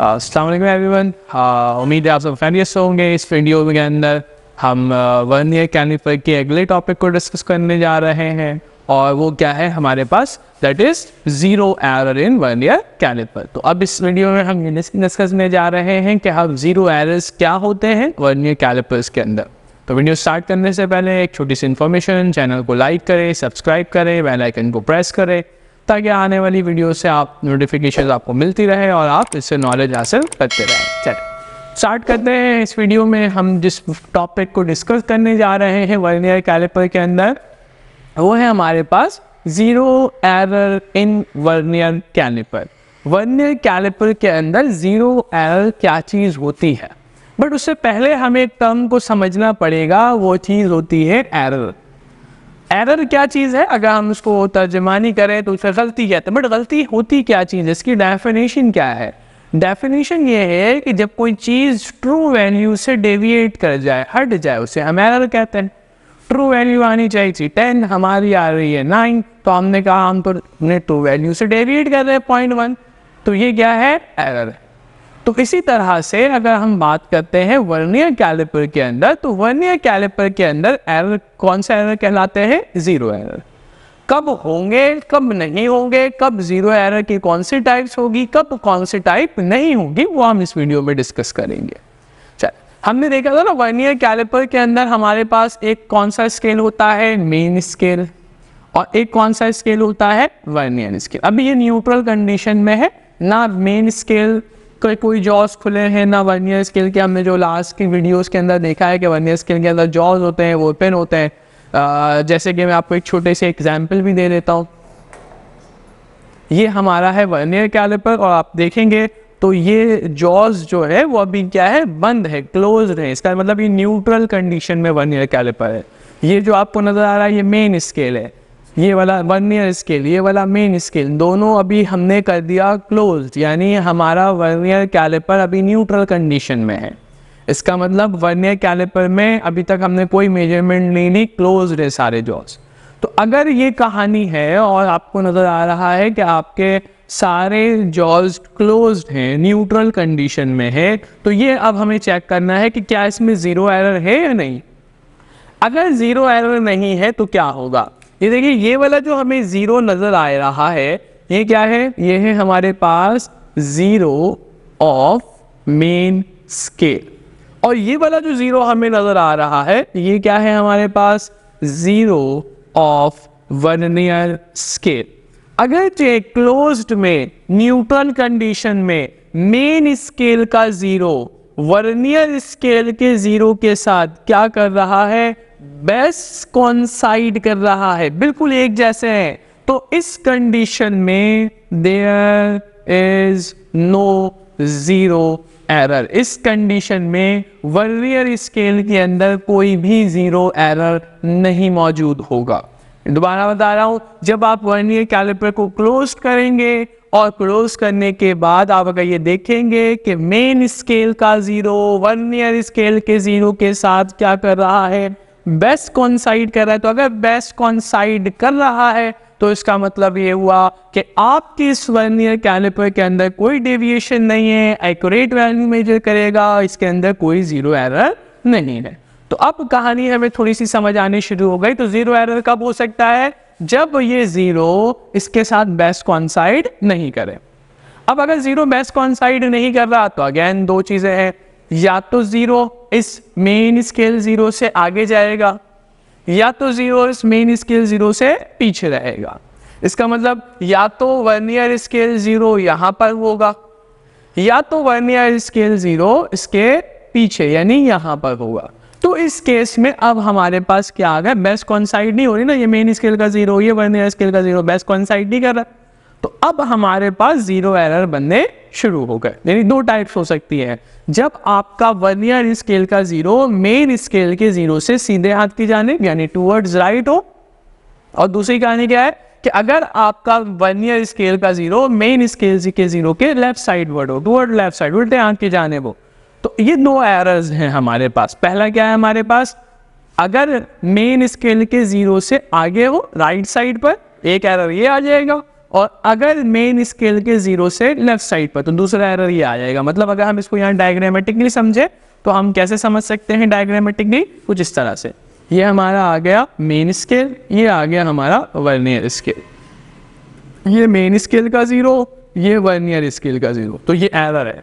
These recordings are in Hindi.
अस्सलाम एवरीवन उम्मीद है आप सब खैरियत से होंगे। इस वीडियो के अंदर हम वन ईयर कैलिपर के अगले टॉपिक को डिस्कस करने जा रहे हैं और वो क्या है हमारे पास? That is zero error in vernier caliper तो अब इस वीडियो में हम ये डिस्कस करने जा रहे हैं कि हम ज़ीरो एरर्स क्या होते हैं वन ईयर कैलिपर्स के अंदर। तो वीडियो स्टार्ट करने से पहले एक छोटी सी इन्फॉर्मेशन चैनल को लाइक करें सब्सक्राइब करें बेल आइकन को प्रेस करें। ताकि आने वाली वीडियो से आप नोटिफिकेशन आपको मिलती रहे और आप इससे नॉलेज हासिल करते रहें। चलिए स्टार्ट करते हैं इस वीडियो में। हम जिस टॉपिक को डिस्कस करने जा रहे हैं, वर्नियर कैलिपर के अंदर, वो है हमारे पास zero error in vernier caliper. Vernier caliper के अंदर ज़ीरो एरर क्या चीज़ होती है? बट उससे पहले हमें एक टर्म को समझना पड़ेगा, वो चीज़ होती है एरर एरर क्या चीज़ है? अगर हम उसको तर्जमानी करें तो उससे गलती कहते हैं। बट गलती होती क्या चीज़ है? इसकी डेफिनेशन क्या है? डेफिनेशन ये है कि जब कोई चीज़ ट्रू वैल्यू से डेविएट कर जाए, हट जाए उसे, हम एरर कहते हैं। ट्रू वैल्यू आनी चाहिए थी। टेन हमारी आ रही है। नाइन तो हमने कहा हम तो ट्रू वैल्यू से डेविएट कर रहे हैं। पॉइंट वन तो ये क्या है? एरर है तो इसी तरह से अगर हम बात करते हैं वर्नियर कैलिपर के अंदर तो वर्नियर कैलिपर के अंदर एरर कौन सा एरर कहलाते हैं? ज़ीरो एरर कब होंगे, कब नहीं होंगे, कब ज़ीरो एरर की कौन सी टाइप्स होगी, कब कौन सी टाइप नहीं होगी, वो हम इस वीडियो में डिस्कस करेंगे। हमने देखा था ना, वर्नियर कैलिपर के अंदर हमारे पास एक कौन सा स्केल होता है? मेन स्केल और एक कौन सा स्केल होता है? वर्नियर स्केल अभी ये न्यूट्रल कंडीशन में है, ना मेन स्केल कोई कोई खुले हैं ना वर्नियर स्केल के। हमने जो लास्ट की वीडियोस के अंदर देखा है कि वर्नियर स्केल के अंदर जॉस होते हैं ओपन होते हैं। जैसे कि मैं आपको एक छोटे से एग्ज़ाम्पल भी दे देता हूँ। ये हमारा है वर्नियर कैलिपर और आप देखेंगे तो ये जॉज जो है, वो अभी क्या है? बंद है क्लोज है। इसका मतलब ये न्यूट्रल कंडीशन में वर्नियर कैलिपर है। ये जो आपको नज़र आ रहा है, ये मेन स्केल है। ये वाला वर्नियर स्केल ये वाला मेन स्केल दोनों अभी हमने कर दिया क्लोज यानी हमारा वर्नियर कैलिपर अभी न्यूट्रल कंडीशन में है। इसका मतलब वर्नियर कैलिपर में अभी तक हमने कोई मेज़रमेंट नहीं ली क्लोज है सारे जॉस तो अगर ये कहानी है और आपको नज़र आ रहा है कि आपके सारे जॉज क्लोज हैं न्यूट्रल कंडीशन में है तो ये अब हमें चेक करना है कि क्या इसमें ज़ीरो एरर है या नहीं। अगर ज़ीरो एरर नहीं है तो क्या होगा? ये देखिए, ये वाला जो हमें ज़ीरो नज़र आ रहा है, ये क्या है? ये है हमारे पास ज़ीरो ऑफ़ मेन स्केल। और ये वाला जो ज़ीरो हमें नज़र आ रहा है, ये क्या है हमारे पास? Zero of vernier scale. अगर क्लोज्ड में न्यूट्रल कंडीशन में मेन स्केल का ज़ीरो, वर्नियर स्केल के ज़ीरो के साथ क्या कर रहा है? बेस्ट कॉन्साइड कर रहा है, बिल्कुल एक जैसे हैं। तो इस कंडीशन में there is no zero error इस कंडीशन में वर्नियर स्केल के अंदर कोई भी ज़ीरो एरर नहीं मौजूद होगा। दोबारा बता रहा हूँ, जब आप वर्नियर कैलिपर को क्लोज करेंगे और क्लोज करने के बाद आप अगर ये देखेंगे कि मेन स्केल का ज़ीरो वर्नियर स्केल के ज़ीरो के साथ क्या कर रहा है बेस्ट कॉन्साइड कर रहा है तो अगर बेस्ट कॉन्साइड कर रहा है तो इसका मतलब ये हुआ कि आपके इस वर्नियर कैलिपर के अंदर कोई डेविएशन नहीं है एक्यूरेट वैल्यू मेजर करेगा, इसके अंदर कोई ज़ीरो एरर नहीं है। तो अब कहानी हमें थोड़ी सी समझ आनी शुरू हो गई तो ज़ीरो एरर कब हो सकता है? जब ये ज़ीरो इसके साथ बेस्ट कॉन्साइड नहीं करे। अब अगर ज़ीरो बेस्ट कॉन्साइड नहीं कर रहा तो अगेन दो चीज़ें हैं। या तो ज़ीरो इस मेन स्केल ज़ीरो से आगे जाएगा, या तो ज़ीरो इस मेन स्केल ज़ीरो से पीछे रहेगा। इसका मतलब या तो वर्नियर स्केल ज़ीरो यहाँ पर होगा, या तो वर्नियर स्केल ज़ीरो इसके पीछे, यानी यहाँ पर होगा। तो इस केस में अब हमारे पास क्या आ गया? बेस्ट कॉन्साइड नहीं हो रही ना, ये मेन स्केल का ज़ीरो, ये वर्नियर स्केल का ज़ीरो बेस्ट कॉन्साइड नहीं कर रहा तो अब हमारे पास ज़ीरो एरर बनने शुरू हो गए। यानी दो टाइप्स हो सकती है। जब आपका वन ईयर स्केल का ज़ीरो मेन स्केल के ज़ीरो से सीधे हाथ की जाने, यानी टूवर्ड्स राइट हो। और दूसरी कहानी क्या है? कि अगर आपका वन ईयर स्केल का ज़ीरो मेन स्केल के ज़ीरो के लेफ़्ट साइड वर्ड हो टूवर्ड लेफ़्ट साइड उल्टे हाथ की जाने वो। तो ये दो एरर्स हैं हमारे पास। पहला क्या है हमारे पास? अगर मेन स्केल के ज़ीरो से आगे हो राइट साइड पर, एक एरर ये आ जाएगा। और अगर मेन स्केल के ज़ीरो से लेफ़्ट साइड पर तो दूसरा एरर ये आ जाएगा। मतलब अगर हम इसको यहाँ डायग्रामेटिकली समझे तो हम कैसे समझ सकते हैं डायग्रामेटिकली कुछ इस तरह से। ये हमारा आ गया मेन स्केल ये आ गया हमारा वर्नियर स्केल ये मेन स्केल का ज़ीरो ये वर्नियर स्केल का ज़ीरो तो ये एरर है।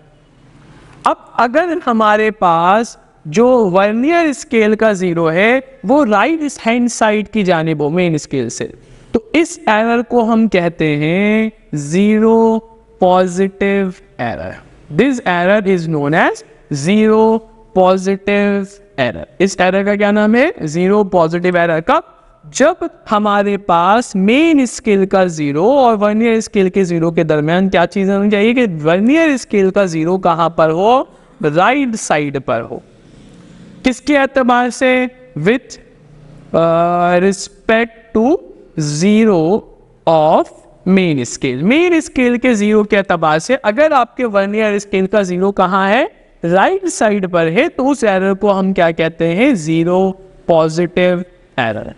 अब अगर हमारे पास जो वर्नियर स्केल का ज़ीरो है, वो राइट हैंड साइड की जानेब हो मेन स्केल से। तो इस एरर को हम कहते हैं zero positive error. This error is known as zero positive error इस एरर का क्या नाम है? ज़ीरो पॉजिटिव एरर का। जब हमारे पास मेन स्केल का ज़ीरो और वर्नियर स्केल के ज़ीरो के दरमियान क्या चीज़ होनी चाहिए कि वर्नियर स्केल का ज़ीरो कहाँ पर हो? राइट साइड पर हो। किसके एतबार से? With respect to zero of main scale main scale के ज़ीरो के अतबार से अगर आपके वर्नियर स्केल का ज़ीरो कहाँ है? राइट right साइड पर है तो उस एरर को हम क्या कहते हैं? ज़ीरो पॉजिटिव एरर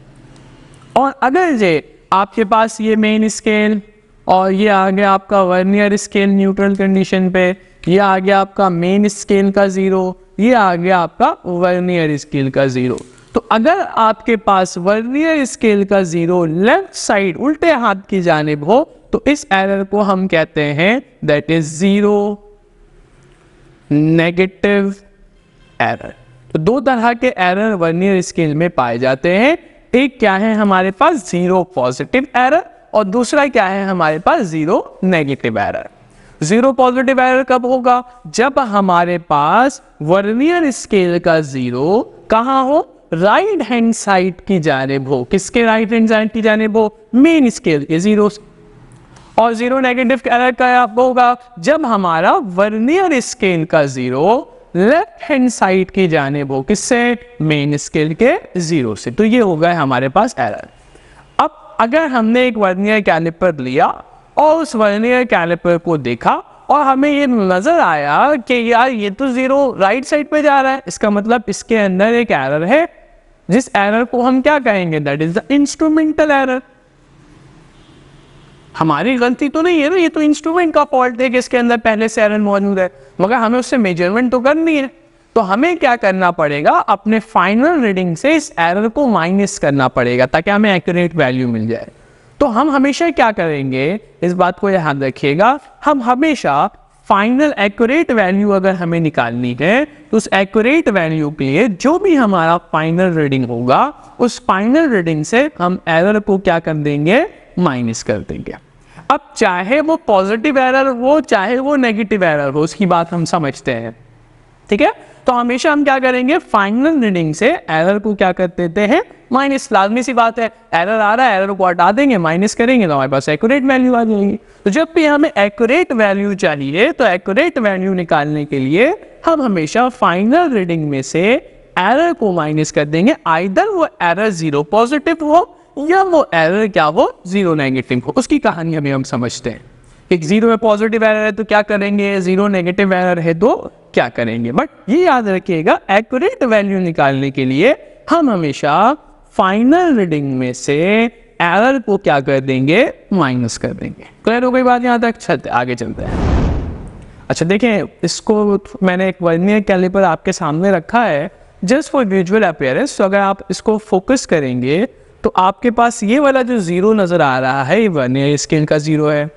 और अगर जे आपके पास ये मेन स्केल और ये आ गया आपका वर्नियर स्केल न्यूट्रल कंडीशन पे, ये आ गया आपका मेन स्केल का ज़ीरो ये आ गया आपका वर्नियर स्केल का ज़ीरो तो अगर आपके पास वर्नियर स्केल का ज़ीरो लेफ़्ट साइड उल्टे हाथ की जानब हो तो इस एरर को हम कहते हैं that is zero negative error तो दो तरह के एरर वर्नियर स्केल में पाए जाते हैं। एक क्या है हमारे पास ज़ीरो पॉजिटिव एरर और दूसरा क्या है हमारे पास zero negative error zero positive error कब होगा? जब हमारे पास वर्नियर स्केल का ज़ीरो कहाँ हो? राइट हैंड साइड की जानब हो। किसके राइट हैंड साइड की जानब हो? मेन स्केल के ज़ीरो और ज़ीरो नेगेटिव एरर का होगा। जब हमारा वर्नियर स्केल का ज़ीरो लेफ़्ट हैंड साइड की जानब हो, किससे? मेन स्केल के ज़ीरो से। तो ये हो गया हमारे पास एरर अब अगर हमने एक वर्नियर कैलिपर लिया और उस वर्नियर कैलिपर को देखा और हमें ये नज़र आया कि यार ये तो ज़ीरो राइट साइड पे जा रहा है। इसका मतलब इसके अंदर एक एरर है। जिस एरर को हम क्या कहेंगे? That is the instrumental error हमारी गलती तो नहीं है ना, ये तो इंस्ट्रूमेंट का फॉल्ट है कि इसके अंदर पहले से एरर मौजूद है। मगर हमें उससे मेज़रमेंट तो करनी है। तो हमें क्या करना पड़ेगा? अपने फाइनल रीडिंग से इस एरर को माइनस करना पड़ेगा, ताकि हमें एक्यूरेट वैल्यू मिल जाए। तो हम हमेशा क्या करेंगे? इस बात को ध्यान रखिएगा, हम हमेशा फाइनल एक्यूरेट वैल्यू अगर हमें निकालनी है तो उस एक्यूरेट वैल्यू के लिए जो भी हमारा फाइनल रीडिंग होगा, उस फाइनल रीडिंग से हम एरर को क्या कर देंगे? माइनस कर देंगे। अब चाहे वो पॉजिटिव एरर हो, चाहे वो नेगेटिव एरर हो, उसकी बात हम समझते हैं। ठीक है? तो हमेशा हम क्या करेंगे? फाइनल रीडिंग से एरर को क्या कर देते हैं? माइनस लाजमी सी बात है। एरर आ रहा है एरर को हटा देंगे माइनस करेंगे तो हमारे पास एक्यूरेट वैल्यू आ जाएगी। तो जब भी हमें एक्यूरेट वैल्यू चाहिए तो एक्यूरेट वैल्यू निकालने के लिए हम हमेशा फाइनल रीडिंग में से एरर को माइनस कर देंगे। आइदर वो एरर ज़ीरो पॉजिटिव हो, या वो एरर क्या वो ज़ीरो नेगेटिव हो। उसकी कहानी हमें हम समझते हैं। एक ज़ीरो में पॉजिटिव एरर है तो क्या करेंगे? ज़ीरो नेगेटिव एरर है तो क्या करेंगे? बट ये याद रखिएगा एक्यूरेट वैल्यू निकालने के लिए हम हमेशा फाइनल रीडिंग में से एरर को क्या कर देंगे? माइनस कर देंगे। क्लियर हो गई बात यहाँ तक? चलते आगे चलते हैं। अच्छा देखें इसको मैंने एक वर्नियर कैलिपर आपके सामने रखा है जस्ट फॉर विजुअल अपेयरेंस तो अगर आप इसको फोकस करेंगे तो आपके पास ये वाला जो ज़ीरो नज़र आ रहा है, ये वर्नियर स्केल का ज़ीरो है।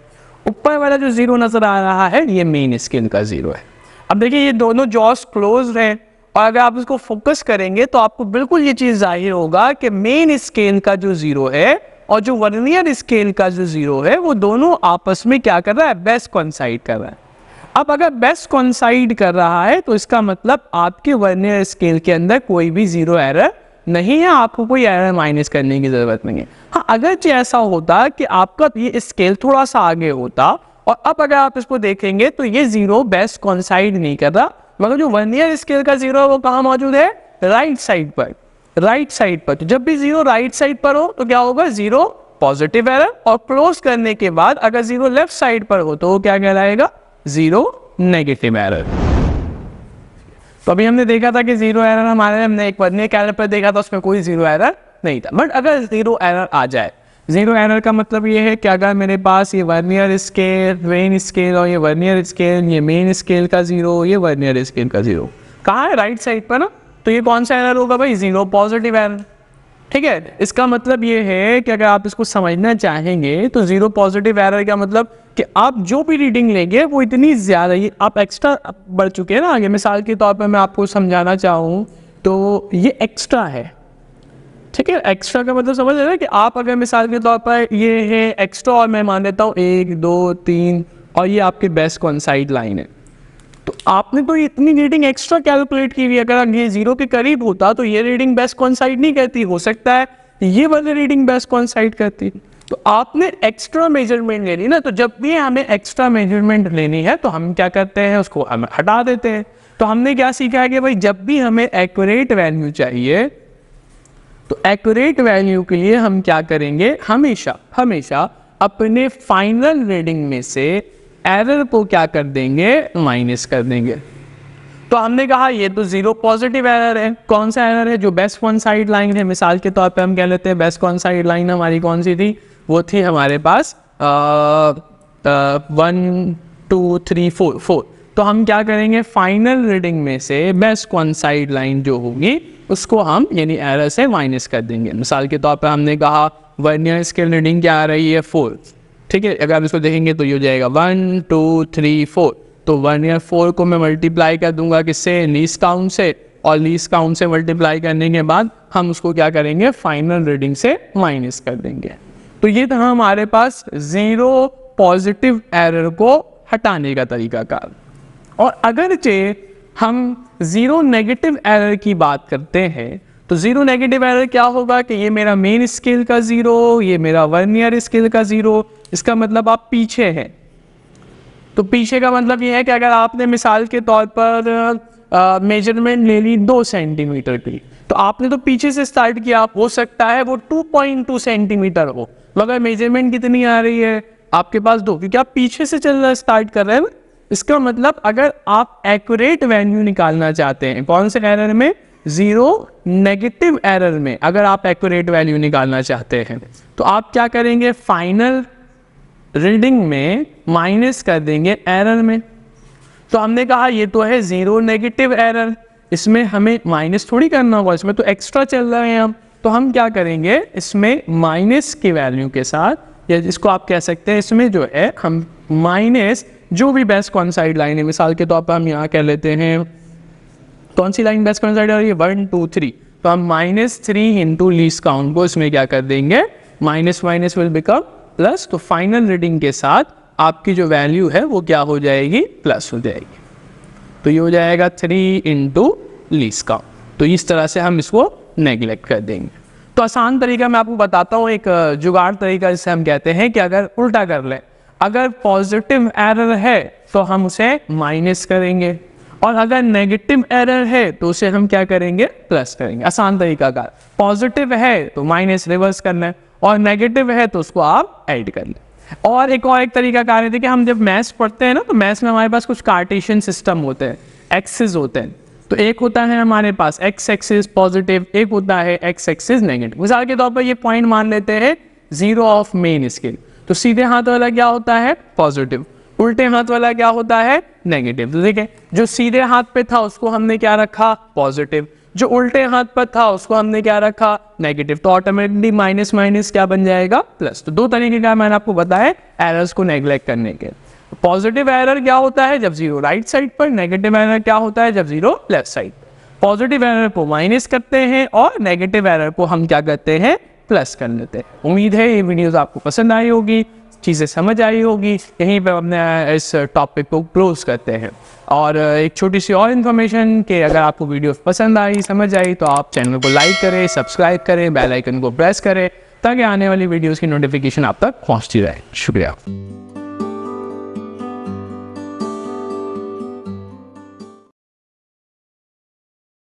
ऊपर वाला जो ज़ीरो नज़र आ रहा है, ये मेन स्केल का ज़ीरो है। अब देखिए, ये दोनों जॉस क्लोज हैं और अगर आप इसको फोकस करेंगे तो आपको बिल्कुल ये चीज़ ज़ाहिर होगा कि मेन स्केल का जो ज़ीरो है और जो वर्नियर स्केल का जो ज़ीरो है, वो दोनों आपस में क्या कर रहा है? बेस्ट कॉन्साइड कर रहा है। अब अगर बेस्ट कॉन्साइड कर रहा है तो इसका मतलब आपके वर्नियर स्केल के अंदर कोई भी ज़ीरो एरर नहीं है, आपको कोई एरर माइनस करने की ज़रूरत नहीं है। हाँ अगर ऐसा होता कि आपका ये स्केल थोड़ा सा आगे होता और अब अगर आप इसको देखेंगे तो ये ज़ीरो बेस्ट कॉन्साइड नहीं कर रहा, मगर जो वर्नियर स्केल का ज़ीरो है, वो कहाँ मौजूद है? राइट साइड पर राइट साइड पर। तो जब भी ज़ीरो राइट साइड पर हो तो क्या होगा? ज़ीरो पॉजिटिव एरर और क्लोज करने के बाद अगर ज़ीरो लेफ़्ट साइड पर हो तो वो क्या कहलाएगा? ज़ीरो नेगेटिव एरर तो अभी हमने देखा था कि ज़ीरो एरर हमारे, हमने एक वन वर्नियर कैलिपर देखा था, उसमें कोई ज़ीरो एरर नहीं था। बट अगर ज़ीरो एरर आ जाए ज़ीरो एरर का मतलब ये है कि अगर मेरे पास ये वर्नियर स्केल मेन स्केल और ये वर्नियर स्केल ये मेन स्केल का ज़ीरो ये वर्नियर स्केल का ज़ीरो कहाँ है राइट साइड पर ना? तो ये कौन सा एरर होगा भाई? ज़ीरो पॉजिटिव एरर ठीक है? इसका मतलब ये है कि अगर आप इसको समझना चाहेंगे तो ज़ीरो पॉजिटिव एरर का मतलब कि आप जो भी रीडिंग लेंगे, वो इतनी ज़्यादा ये आप एक्स्ट्रा बढ़ चुके हैं ना आगे। मिसाल के तौर पर मैं आपको समझाना चाहूँ तो ये एक्स्ट्रा है। ठीक है एक्स्ट्रा का मतलब समझ रहे कि आप अगर मिसाल के तौर पर ये है एक्स्ट्रा और मैं मान लेता हूँ एक, दो, तीन और ये आपके बेस्ट कौन साइड लाइन है। तो आपने तो इतनी रीडिंग एक्स्ट्रा कैलकुलेट की हुई अगर ये ज़ीरो के करीब होता तो ये रीडिंग बेस्ट कौन साइड नहीं कहती हो सकता है ये वाली रीडिंग बेस्ट कौन साइड करती। तो आपने एक्स्ट्रा मेज़रमेंट लेनी ना तो जब भी हमें एक्स्ट्रा मेज़रमेंट लेनी है तो हम क्या करते हैं, उसको हम हटा देते हैं। तो हमने क्या सीखा है कि भाई जब भी हमें एक्यूरेट वैल्यू चाहिए तो एक्यूरेट वैल्यू के लिए हम क्या करेंगे? हमेशा हमेशा अपने फाइनल रीडिंग में से एरर को क्या कर देंगे? माइनस कर देंगे। तो हमने कहा, ये तो ज़ीरो पॉजिटिव एरर है। कौन सा एरर है? जो बेस्ट कौन साइड लाइन है। मिसाल के तौर पे हम कह लेते हैं बेस्ट कौन साइड लाइन हमारी कौन सी थी? वो थी हमारे पास one two three four four तो हम क्या करेंगे? फाइनल रीडिंग में से बेस्ट कौन साइड लाइन जो होगी, उसको हम, यानी एरर से माइनस कर देंगे। मिसाल के तौर पर हमने कहा वर्नियर स्केल रीडिंग क्या आ रही है? फोर ठीक है? अगर आप इसको देखेंगे तो ये हो जाएगा वन टू थ्री फोर तो वन या फोर को मैं मल्टीप्लाई कर दूँगा किससे? लीस काउंट से। और लीस काउंट से मल्टीप्लाई करने के बाद हम उसको क्या करेंगे? फाइनल रीडिंग से माइनस कर देंगे। तो ये था हमारे पास ज़ीरो पॉजिटिव एरर को हटाने का तरीका कार और अगर चे हम ज़ीरो नेगेटिव एरर की बात करते हैं तो ज़ीरो नेगेटिव एरर क्या होगा कि ये मेरा मेन स्केल का ज़ीरो ये मेरा वर्नियर स्केल का ज़ीरो इसका मतलब आप पीछे हैं। तो पीछे का मतलब ये है कि अगर आपने मिसाल के तौर पर मेज़रमेंट ले ली दो सेंटीमीटर की तो आपने तो पीछे से स्टार्ट किया, हो सकता है वो 2.2 सेंटीमीटर हो। मगर मेज़रमेंट कितनी आ रही है? आपके पास दो, क्योंकि आप पीछे से चलना स्टार्ट कर रहे हैं। इसका मतलब अगर आप एक्यूरेट वैल्यू निकालना चाहते हैं, कौन से एरर में? ज़ीरो नेगेटिव एरर में, अगर आप एक्यूरेट वैल्यू निकालना चाहते हैं। तो आप क्या करेंगे? फाइनल रीडिंग में माइनस कर देंगे एरर में। तो हमने कहा, ये तो है ज़ीरो नेगेटिव एरर इसमें हमें माइनस थोड़ी करना होगा, इसमें तो एक्स्ट्रा चल रहे हैं हम तो हम क्या करेंगे? इसमें माइनस की वैल्यू के साथ, या जिसको आप कह सकते हैं, इसमें जो है, हम माइनस जो भी बेस्ट कौन साइड लाइन है, मिसाल के तौर पर हम यहाँ कह लेते हैं, कौन सी लाइन बेस्ट कौन साइड है? वन टू थ्री तो हम minus three into least count को इसमें क्या कर देंगे? Minus minus will become plus तो फाइनल रीडिंग के साथ आपकी जो वैल्यू है, वो क्या हो जाएगी? प्लस हो जाएगी. तो ये हो जाएगा थ्री इंटू लीस काउंट तो इस तरह से हम इसको नेग्लेक्ट कर देंगे. तो आसान तरीका मैं आपको बताता हूँ, एक, जुगाड़ तरीका जिसे हम कहते हैं कि अगर उल्टा कर लें अगर पॉजिटिव एरर है तो हम उसे माइनस करेंगे। और अगर नेगेटिव एरर है तो उसे हम क्या करेंगे? प्लस करेंगे। आसान तरीका का। पॉजिटिव है तो माइनस रिवर्स करना है। और नेगेटिव है तो उसको आप ऐड कर लें। और एक और एक तरीका कार है कि हम जब मैथ्स पढ़ते हैं ना तो मैथ्स में हमारे पास कुछ कार्टेशियन सिस्टम होते हैं। एक्सिस होते हैं। तो एक होता है हमारे पास एक्स एक्सिस पॉजिटिव एक होता है एक्स एक्सिस नेगेटिव मिसाल के तौर पर ये पॉइंट मान लेते हैं ज़ीरो ऑफ़ मेन स्केल तो सीधे हाथ वाला क्या होता है? पॉजिटिव उल्टे हाथ वाला क्या होता है? नेगेटिव तो देखें जो सीधे हाथ पे था, उसको हमने क्या रखा? पॉजिटिव जो उल्टे हाथ पर था, उसको हमने क्या रखा? नेगेटिव तो ऑटोमेटिकली माइनस माइनस क्या बन जाएगा? प्लस तो दो तरीके का मैंने आपको बताया एरर्स को नेग्लेक्ट करने के। पॉजिटिव एरर क्या होता है? जब ज़ीरो राइट साइड पर नेगेटिव एरर क्या होता है? जब zero left side positive error को माइनस करते हैं और नेगेटिव एरर को हम क्या करते हैं? प्लस कर लेते हैं। उम्मीद है ये वीडियोस आपको पसंद आई होगी, चीज़ें समझ आई होगी, यहीं पर अपने इस टॉपिक को क्लोज करते हैं। और, एक छोटी सी और इन्फॉर्मेशन कि अगर आपको वीडियो पसंद आई, समझ आई तो आप चैनल को लाइक करें सब्सक्राइब करें बेल आइकन को प्रेस करें, ताकि आने वाली वीडियोस की नोटिफिकेशन आप तक पहुँचती रहे। शुक्रिया।